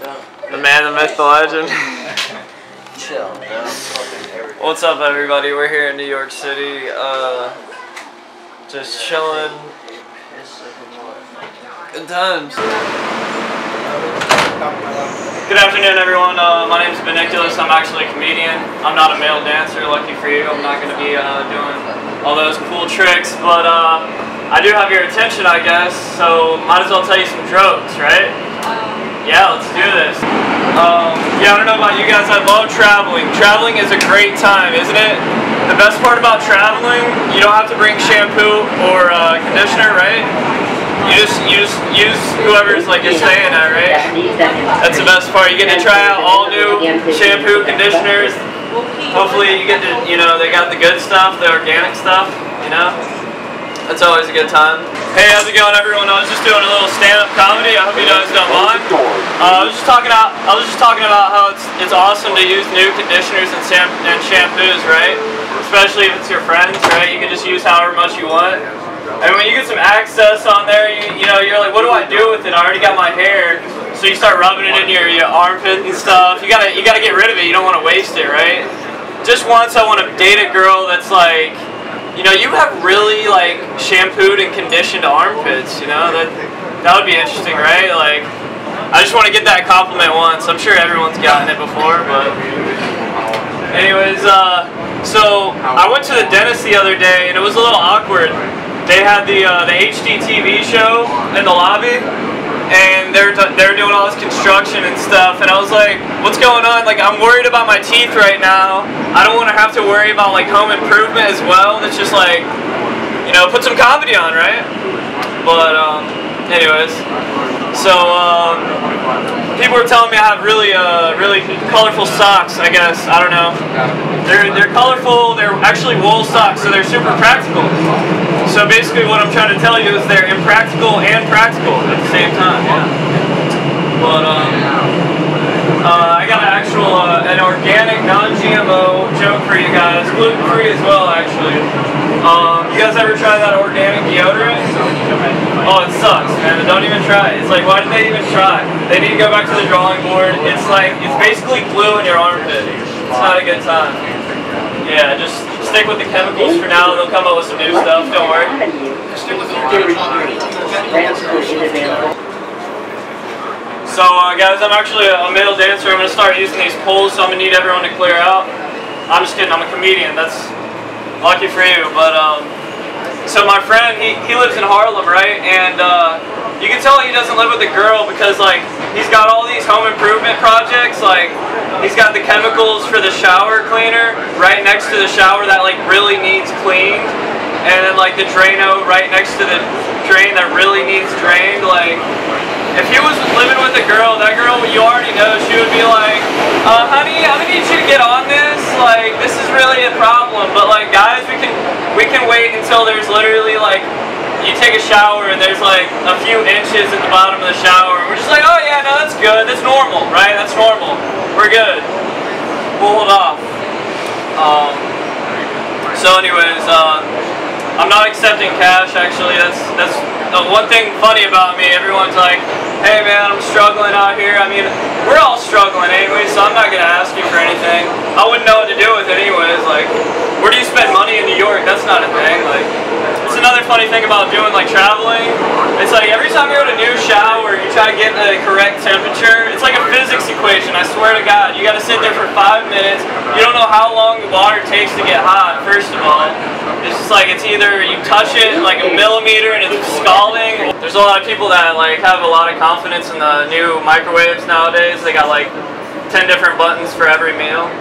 The man, the myth, the legend. Chill, What's up, everybody? We're here in New York City, uh, just chilling. Good times. Good afternoon, everyone. Uh, my name is Beniculous. I'm actually a comedian. I'm not a male dancer. Lucky for you, I'm not going to be uh, doing all those cool tricks, but uh, I do have your attention, I guess. So might as well tell you some jokes, right? Yeah, let's do this. Um, yeah, I don't know about you guys. I love traveling. Traveling is a great time, isn't it? The best part about traveling, you don't have to bring shampoo or uh, conditioner, right? You just just use whoever's like you're staying at, right? That's the best part. You get to try out all new shampoo, conditioners. Hopefully you get to you know they got the good stuff, the organic stuff. You know, that's always a good time. Hey, how's it going, everyone? I was just doing a little stand-up comedy. I hope you guys don't mind. Uh, I was just talking about I was just talking about how it's it's awesome to use new conditioners and, sam- and shampoos, right? Especially if it's your friends, right? You can just use however much you want. And when you get some access on there, you, you know, you're like, what do I do with it? I already got my hair. So you start rubbing it in your, your armpit and stuff. You gotta you gotta get rid of it. You don't want to waste it, right? Just once I want to date a girl that's like, you know, you have really like shampooed and conditioned armpits. You know that that would be interesting, right? Like, I just want to get that compliment once. I'm sure everyone's gotten it before, but anyways, uh, so I went to the dentist the other day and it was a little awkward they had the uh, the HGTV show in the lobby, and they're they're doing all this construction and stuff. And I was like, "What's going on? Like, I'm worried about my teeth right now. I don't want to have to worry about like home improvement as well. It's just like, you know, put some comedy on, right?" But um, anyways, so um, people were telling me I have really uh, really colorful socks. I guess I don't know. They're they're colorful. They're actually wool socks, so they're super practical. So basically, what I'm trying to tell you is they're impractical and practical at the same time. Yeah. But um, uh, I got an actual uh, an organic non-GMO joke for you guys, gluten-free as well, actually. Um, you guys ever try that organic deodorant? Oh, it sucks, man. Don't even try it. It's like, why did they even try? They need to go back to the drawing board. It's like, it's basically glue in your armpit. It's not a good time. Yeah, just stick with the chemicals for now. They'll come up with some new stuff. Don't worry. So, uh, guys, I'm actually a male dancer. I'm going to start using these poles, so I'm going to need everyone to clear out. I'm just kidding. I'm a comedian. That's lucky for you. But, um, so my friend, he, he lives in Harlem, right? And uh, you can tell he doesn't live with a girl because, like, he's got all these home improvement projects. Like, he's got the chemicals for the shower cleaner right next to the shower that, like, really needs cleaned. And then, like, the Drano right next to the drain that really needs drained. Like, if he was living with a girl, that girl, you already know, she would be like, uh, honey, gonna need you to get on this. Like, this is really a problem. But, like, guys, we can, we can wait until there's literally, like, you take a shower and there's like a few inches at the bottom of the shower. We're just like, oh yeah, no, that's good. That's normal, right? That's normal. We're good. We'll hold off. Um, so anyways, uh, I'm not accepting cash actually. That's that's the one thing funny about me. Everyone's like, hey man, I'm struggling out here. I mean, we're all struggling anyway, so I'm not gonna ask you for anything. I wouldn't know what to do with it anyways. Like, where do you spend money in New York? That's not a thing. Like, it's another funny thing about doing like traveling. It's like every time you go to a new shower, you try to get the correct temperature. It's like a physics equation. I swear to God, you got to sit there for five minutes. You don't know how long the water takes to get hot. First of all, it's just like it's either you touch it like a millimeter and it's scalding. There's a lot of people that like have a lot of confidence in the new microwaves nowadays. They got like 10 different buttons for every meal.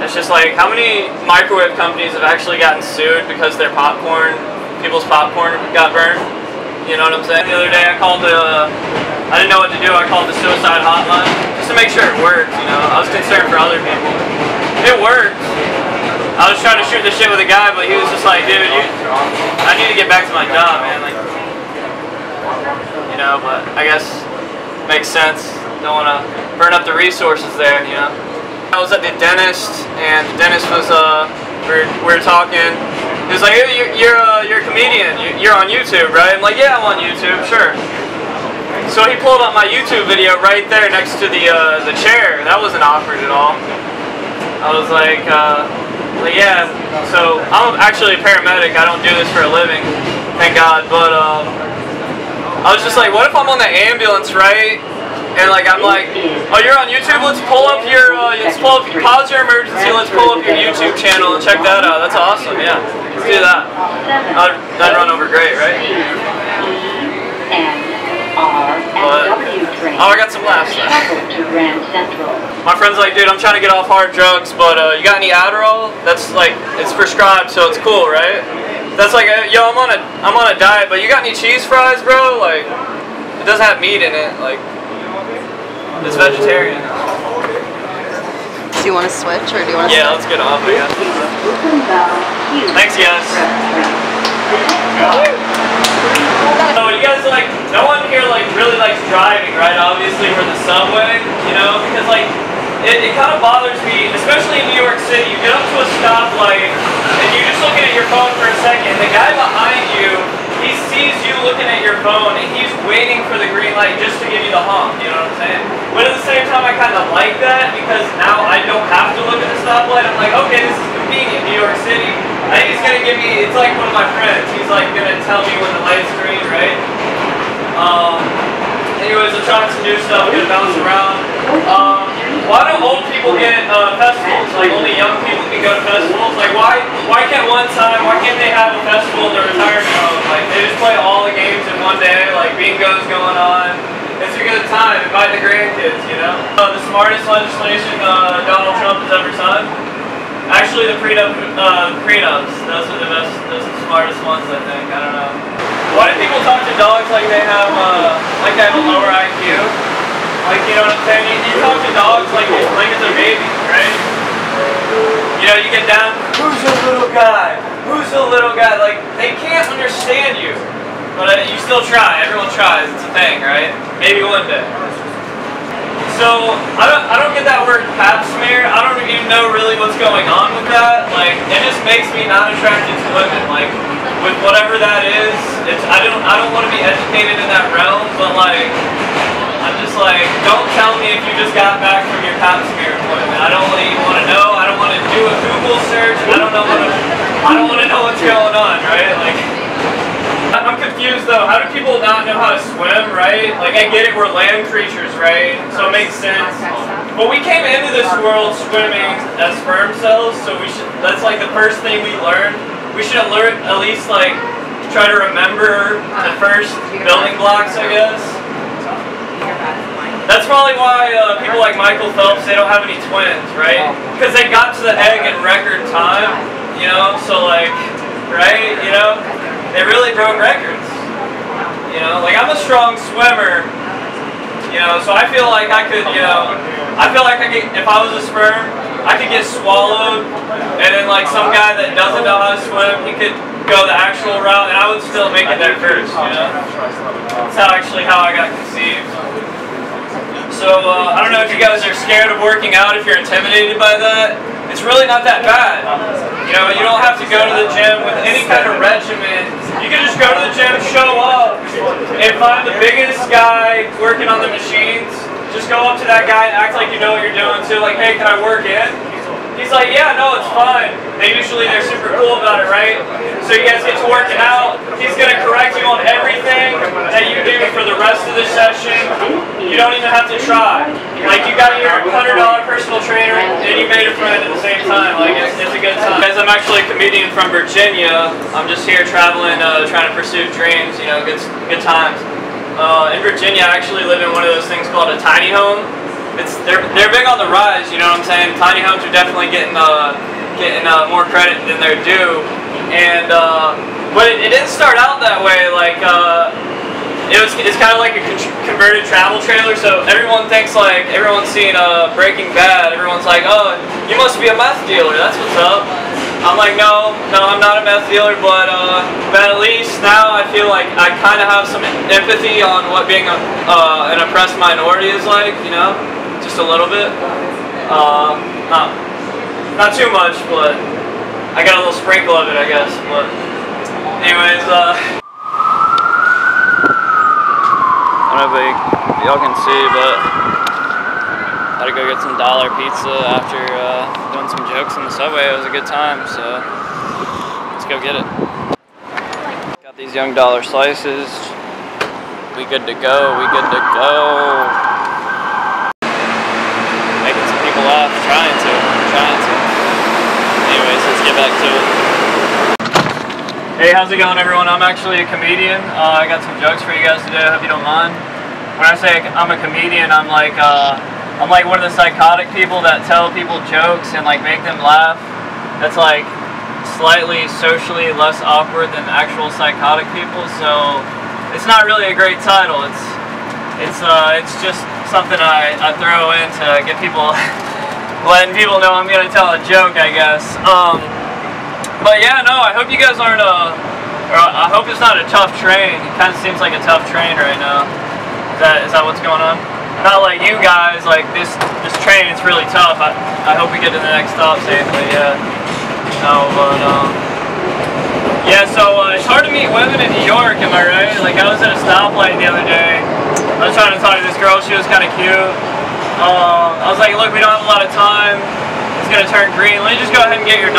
It's just like, how many microwave companies have actually gotten sued because their popcorn, people's popcorn got burned? You know what I'm saying? The other day I called the, uh, I didn't know what to do, I called the suicide hotline just to make sure it worked, you know? I was concerned for other people. It worked. I was trying to shoot the shit with a guy, but he was just like, dude, you, I need to get back to my job, man. Like, you know, but I guess makes sense. Don't want to burn up the resources there, you know? I was at the dentist, and the dentist was, uh, we were, we were talking. He was like, hey, you're, you're, uh, you're a comedian. You, you're on YouTube, right? I'm like, yeah, I'm on YouTube, sure. So he pulled up my YouTube video right there next to the uh, the chair. That wasn't awkward at all. I was like, uh, like, yeah. So I'm actually a paramedic. I don't do this for a living, thank God. But um, I was just like, what if I'm on the ambulance, right? And like I'm like, oh, you're on YouTube. Let's pull up your, uh, let's pull up, pause your emergency. Let's pull up your YouTube channel and check that out. That's awesome. Yeah, let's do that. That'd, that'd run over great, right? But, oh, I got some laughs. My friend's like, dude, I'm trying to get off hard drugs, but uh, you got any Adderall? That's like, it's prescribed, so it's cool, right? That's like, uh, yo, I'm on a, I'm on a diet, but you got any cheese fries, bro? Like, it doesn't have meat in it. Like, it's vegetarian. Do you want to switch or do you want to? Yeah, let's get off, I guess. Thanks, guys. So you guys like, no one here like really likes driving, right? Obviously for the subway, you know, because like, it, it kind of bothers me, especially in New York City. You get up to a stoplight and you're just looking at your phone for a second. The guy behind you, he sees you looking at your phone and he's waiting for the green light just to give you the honk, you know what I'm saying? But at the same time, I kind of like that because now I don't have to look at the stoplight. I'm like, okay, this is convenient, New York City. I think he's gonna give me, it's like one of my friends. He's like gonna tell me when the light's green, right? Um, anyways, I'm trying some new stuff, gonna bounce around. Um, why don't old people get uh, festivals? Like only young people can go to festivals? Like why why can't one time, why can't they have a festival in their retirement home? Like they just play all the games in one day, like bingo's going on. It's a good time, invite the grandkids, you know? Uh, the smartest legislation uh, Donald Trump has ever signed? Actually, the prenup, uh, prenups, those are the best, those are the smartest ones, I think. I don't know. Why do people talk to dogs like they have, uh, like they have a lower IQ? Like, you know what I'm saying? You, you talk to dogs like, like it's a baby, right? You know, you get down, who's the little guy? Who's the little guy? Like, they can't understand you. But uh, you still try. Everyone tries. It's a thing, right? Maybe one day. So I don't, I don't get that word pap smear. I don't even know really what's going on with that. Like it just makes me not attracted to women. Like with whatever that is, it's I don't I don't want to be educated in that realm, but like I'm just like don't tell me if you just got back from your pap smear appointment. I don't even want to know. I don't want to do a Google search. I don't know what I don't want to know what's going on, right? Like. I'm confused though. How do people not know how to swim, right? Like I get it, we're land creatures, right? So it makes sense. But we came into this world swimming as sperm cells, so we should. That's like the first thing we learned. We should learned at least like try to remember the first building blocks, I guess. That's probably why uh, people like Michael Phelps they don't have any twins, right? Because they got to the egg in record time, you know. So like, right, you know, they really broke records. You know, like I'm a strong swimmer. You know, so I feel like I could, you know, I feel like I could, if I was a sperm, I could get swallowed, and then like some guy that doesn't know how to swim, he could go the actual route, and I would still make it there first. You know, that's how actually how I got conceived. So uh, I don't know if you guys are scared of working out, if you're intimidated by that. It's really not that bad. You know, you don't have to go to the gym with any kind of regimen. You can just go to the gym, show up, and find the biggest guy working on the machines. Just go up to that guy and act like you know what you're doing too. Like, hey, can I work in? He's like, yeah, no, it's fine. They usually they're super cool about it, right? So you guys get to working out. He's gonna correct you on everything that you do for the rest of the session. You don't even have to try. Like you got your hundred dollar personal trainer and you made a friend at the same time. Like it's, it's a good time. Guys, I'm actually a comedian from Virginia. I'm just here traveling, uh, trying to pursue dreams. You know, good good times. Uh, in Virginia, I actually live in one of those things called a tiny home it's they're they're big on the rise. You know what I'm saying? Tiny homes are definitely getting uh, getting uh, more credit than they're due. And uh, but it, it didn't start out that way. Like uh, it was it's kind of like a con- converted travel trailer. So everyone thinks like everyone's seen uh, Breaking Bad. Everyone's like, oh, you must be a meth dealer. That's what's up. I'm like, no, no, I'm not a meth dealer, but uh, but at least now I feel like I kind of have some empathy on what being a, uh, an oppressed minority is like, you know, just a little bit. Uh, not not too much, but I got a little sprinkle of it, I guess. But anyways, uh, I don't know if y'all can see, but I had to go get some dollar pizza after uh, doing some jokes on the subway. It was a good time, so let's go get it. Got these young dollar slices. We good to go. We good to go. Laugh. Trying to. Trying to. Anyways, let's get back to it. Hey, how's it going, everyone? I'm actually a comedian. Uh, I got some jokes for you guys today. I hope you don't mind. When I say I'm a comedian, I'm like uh, I'm like one of the psychotic people that tell people jokes and like make them laugh. That's like slightly socially less awkward than actual psychotic people. So it's not really a great title. It's it's uh, it's just something I, I throw in to get people letting people know I'm gonna tell a joke, I guess. Um, but yeah, no, I hope you guys aren't uh, or I hope it's not a tough train. It kind of seems like a tough train right now. Is that is that what's going on? Not like you guys, like this this train. It's really tough. I I hope we get to the next stop safely. Yeah. No, but um. Yeah, so uh, it's hard to meet women in New York, am I right? Like I was at a stoplight the other day. I was trying to talk to this girl. She was kind of cute. Um, I was like, look, we don't have a lot of time. It's gonna turn green. Let me just go ahead and get your number.